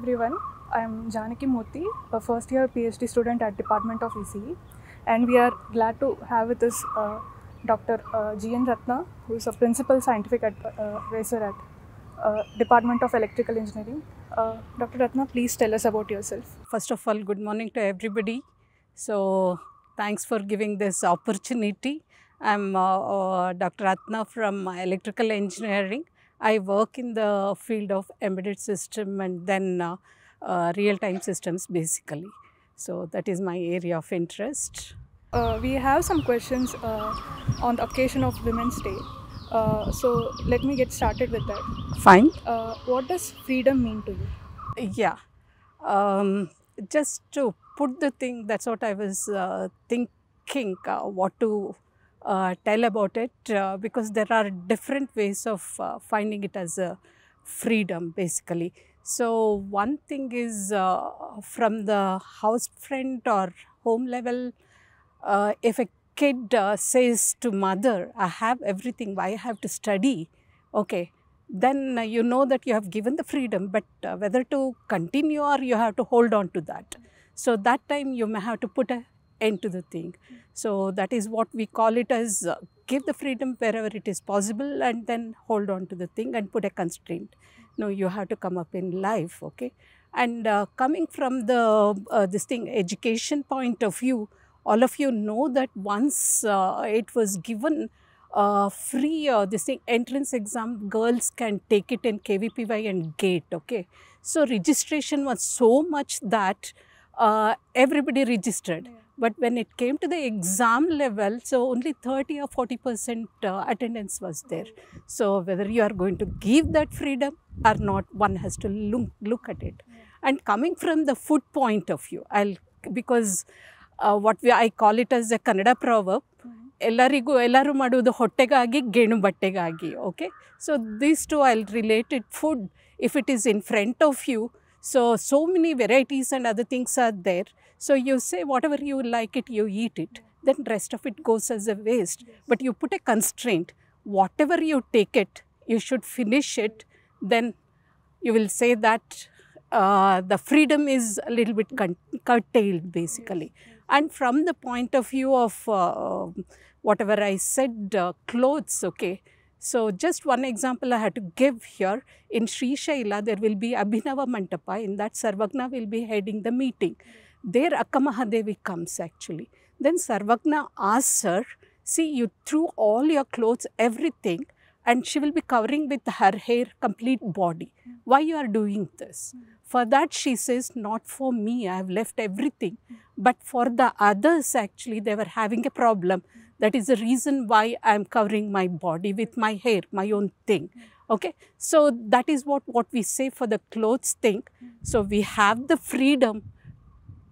everyone. I'm Janaki Moti, a first year PhD student at Department of ECE, and we are glad to have with us uh, Dr. Uh, G.N. Rathna, who is a principal scientific uh, advisor at uh, Department of Electrical Engineering. Uh, Dr. Rathna, please tell us about yourself. First of all, good morning to everybody. So, thanks for giving this opportunity. I'm uh, uh, Dr. Rathna from Electrical Engineering. I work in the field of embedded system and then uh, uh, real-time systems basically. So, that is my area of interest. Uh, we have some questions uh, on the occasion of Women's Day. Uh, so, let me get started with that. Fine. Uh, what does freedom mean to you? Yeah. Um, just to put the thing, that's what I was uh, thinking, uh, what to uh, tell about it, uh, because there are different ways of uh, finding it as a freedom, basically. So, one thing is uh, from the house friend or home level, uh, if a kid uh, says to mother, I have everything, why I have to study, okay, then you know that you have given the freedom, but whether to continue or you have to hold on to that. So that time you may have to put a end to the thing. So that is what we call it as uh, give the freedom wherever it is possible and then hold on to the thing and put a constraint. No, you have to come up in life, okay? And uh, coming from the uh, this thing education point of view, all of you know that once uh, it was given uh, free uh, this thing entrance exam girls can take it in kvpy and gate okay so registration was so much that everybody registered but when it came to the exam level so only 30 or 40 percent uh, attendance was there so whether you are going to give that freedom or not one has to look, look at it and coming from the food point of view i'll because uh, what we, i call it as a kannada proverb ಎಲ್ಲರಿಗೂ ಎಲ್ಲರೂ ಮಾಡೋದು ಹೊಟ್ಟೆಗಾಗಿ ಗೇಣು ಬಟ್ಟೆಗಾಗಿ okay so these two I related food if it is in front of you so so many varieties and other things are there So you say whatever you like it, you eat it. Then rest of it goes as a waste. But you put a constraint. Whatever you take it, you should finish it. Then you will say that uh, the freedom is a little bit curtailed basically. And from the point of view of uh, whatever I said, uh, clothes, okay. So just one example I had to give here, in Sri Shaila there will be Anubhava Mantapa, in that Sarvagna will be heading the meeting. There, Akkamahadevi comes actually. Then Sarvagna asks her, See, you threw all your clothes, everything, and she will be covering with her hair complete body. Why you are doing this? For that she says not for me. I have left everything. But for the others actually they were having a problem. That is the reason why i am covering my body with my hair my own thing. Okay? So that is what what we say for the clothes thing. So we have the freedom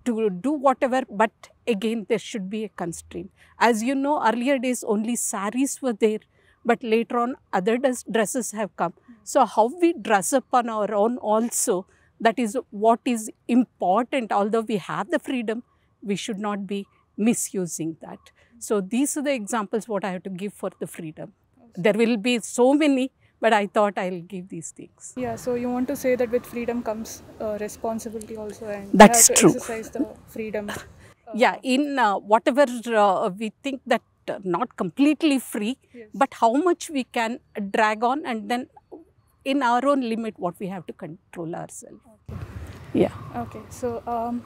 to do whatever, but again, there should be a constraint. As you know, earlier days only saris were there, but later on, other dress- dresses have come. So, how we dress up on our own also, that is what is important. Although we have the freedom, we should not be misusing that. So, these are the examples what I have to give for the freedom. There will be so many, but I thought I'll give these things. Yeah, so you want to say that with freedom comes uh, responsibility also, and That's have to true. exercise the freedom. yeah in uh, whatever uh, we think that uh, not completely free Yes. but how much we can drag on and then in our own limit what we have to control ourselves yeah Okay, so um,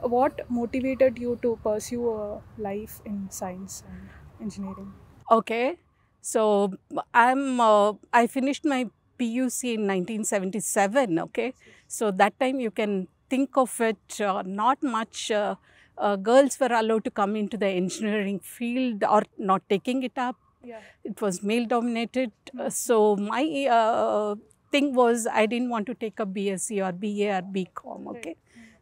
what motivated you to pursue a life in science and engineering? okay so i'm uh, i finished my puc in 1977 okay? So that time you can think of it uh, not much uh, uh, girls were allowed to come into the engineering field or not taking it up. Yeah. it was male dominated. Uh, so my uh, thing was i didn't want to take a bsc or ba or bcom okay?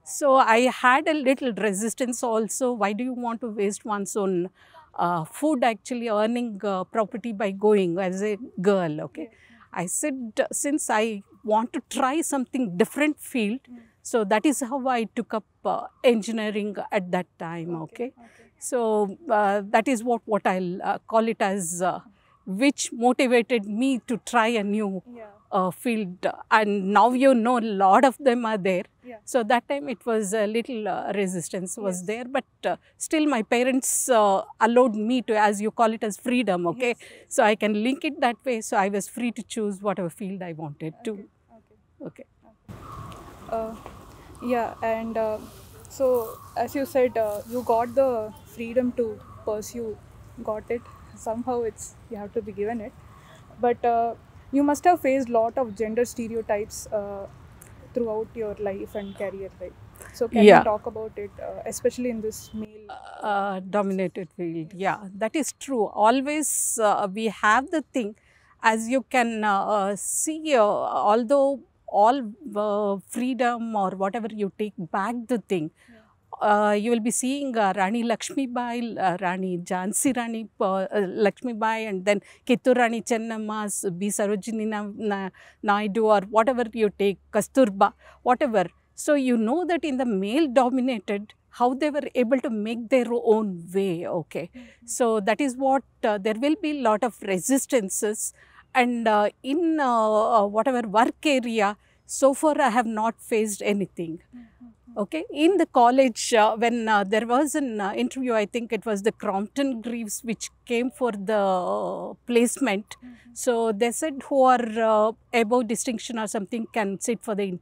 So i had a little resistance also. Why do you want to waste one's own uh, food actually earning uh, property by going as a girl okay? I said uh, since i want to try something different field so that is how i took up uh, engineering at that time okay, so uh, that is what what i'll uh, call it as uh, which motivated me to try a new Yeah. Uh, field. And now you know a lot of them are there. Yeah. So that time it was a little uh, resistance was Yes. there, but uh, still my parents uh, allowed me to, as you call it, as freedom. Okay, Yes, so I can link it that way. So I was free to choose whatever field I wanted to. Okay. okay. Okay. Uh, yeah, and uh, so as you said, uh, you got the freedom to pursue, got it. Somehow it's you have to be given it, but uh, you must have faced lot of gender stereotypes uh, throughout your life and career, right? So can Yeah. you talk about it, uh, especially in this male? uh, dominated field. Yeah, that is true. Always uh, we have the thing, as you can uh, uh, see, uh, although all uh, freedom or whatever you take back the thing. Uh, you will be seeing uh, Rani Lakshmi Bai, uh, Rani Jhansi Rani uh, uh, Lakshmi Bai, and then Kittur Rani Chennamma, B. Sarojini Na- Na- Naidu, or whatever you take, Kasturba, whatever. So you know that in the male dominated, how they were able to make their own way. Okay, so that is what uh, there will be a lot of resistances, and uh, in whatever work area, so far I have not faced anything. Okay, in the college, uh, when uh, there was an uh, interview, I think it was the Crompton Greaves which came for the placement. So they said who are uh, above distinction or something can sit for the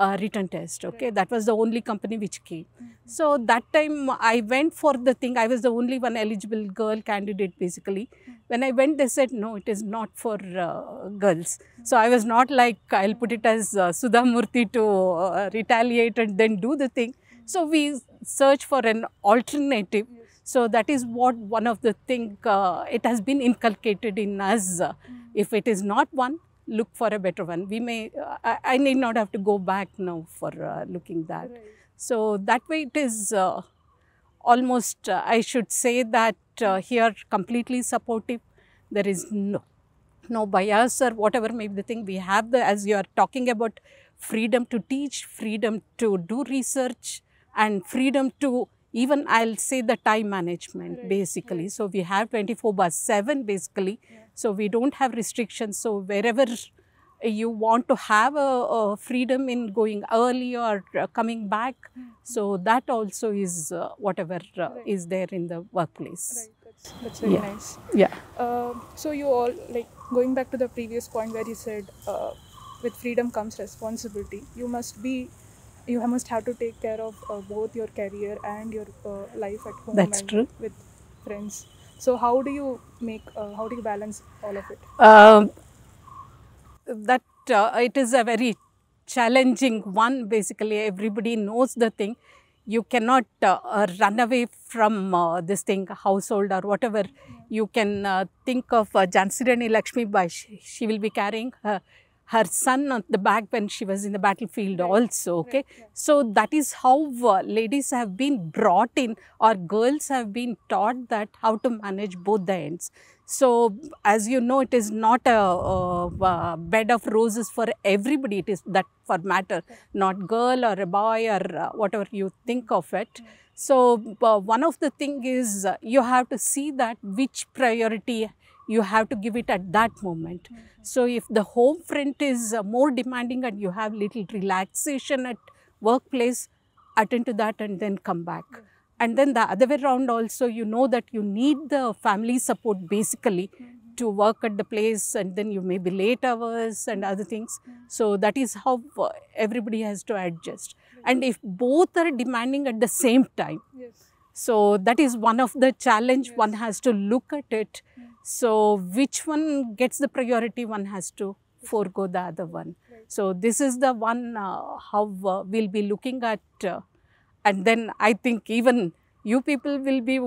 uh, written test. Okay, that was the only company which came. So that time I went for the thing. I was the only one eligible girl candidate basically. When I went, they said no, it is not for uh, girls. So I was not like I'll put it as uh, Sudha Murthy to uh, retaliate and then do the thing. So we search for an alternative. So that is what one of the thing uh, it has been inculcated in us. Uh, if it is not one, look for a better one. We may. Uh, I, I need not have to go back now for uh, looking that. Right. So that way it is uh, almost, uh, I should say that uh, here completely supportive. There is no, no bias or whatever may be the thing. We have the, as you are talking about freedom to teach, freedom to do research and freedom to even I'll say the time management Right, basically. right. So we have 24 by 7 basically. Yeah. So we don't have restrictions. So wherever you want to have a, a freedom in going early or uh, coming back, so that also is uh, whatever uh, Right. is there in the workplace. Right. That's, that's very Yeah. nice. Yeah. Uh, so you all like going back to the previous point where you said uh, with freedom comes responsibility. You must be, you must have to take care of uh, both your career and your uh, life at home That's and true. with friends. So how do you make, uh, how do you balance all of it? Um, that uh, it is a very challenging one. Basically, everybody knows the thing. You cannot uh, uh, run away from uh, this thing, household or whatever. You can uh, think of uh, Rani Lakshmi Bai. She, she will be carrying her, her son on the back when she was in the battlefield Right, also. Okay, Right, yeah. so that is how uh, ladies have been brought in, or girls have been taught that how to manage both the ends. So, as you know, it is not a, uh uh bed of roses for everybody. It is that for matter, not girl or a boy or uh, whatever you think of it. So, uh, one of the thing is uh, you have to see that which priority you have to give it at that moment. So, if the home front is uh, more demanding and you have little relaxation at workplace, attend to that and then come back. And then the other way around also, you know that you need the family support basically to work at the place and then you may be late hours and other things. So that is how uh, everybody has to adjust. And if both are demanding at the same time, Yes. so that is one of the challenge one has to look at it. So which one gets the priority, one has to forego the other one. So this is the one uh, how uh, we'll be looking at, uh, and then I think even you people will be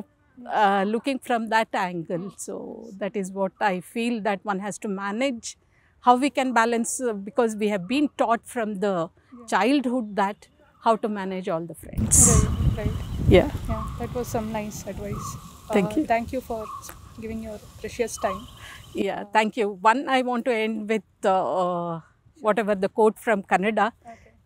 uh, looking from that angle. So that is what I feel that one has to manage. How we can balance uh, because we have been taught from the childhood that how to manage all the friends. Right, right. Yeah. Yeah, that was some nice advice. Thank Uh, you. Thank you for giving your precious time. Yeah, thank you. One, I want to end with uh, uh, whatever the quote from Kannada.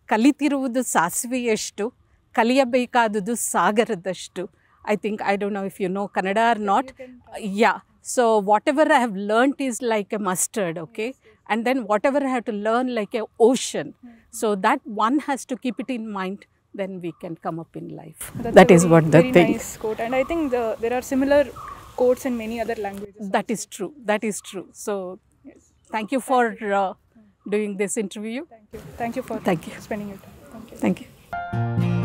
Kalitirudu sasvi eshtu, kaliyabekadudu sagaradashtu. I think, I don't know if you know Kannada or not. Yeah, so whatever I have learnt is like a mustard, okay? And then whatever I have to learn like an ocean. Hmm. So that one has to keep it in mind then we can come up in life. That's what the thing is. Nice and I think there are similar quotes in many other languages. That is true. That is true. So thank you for uh, doing this interview. Thank you. Thank you for Thank you. spending your time. Thank you. Thank you.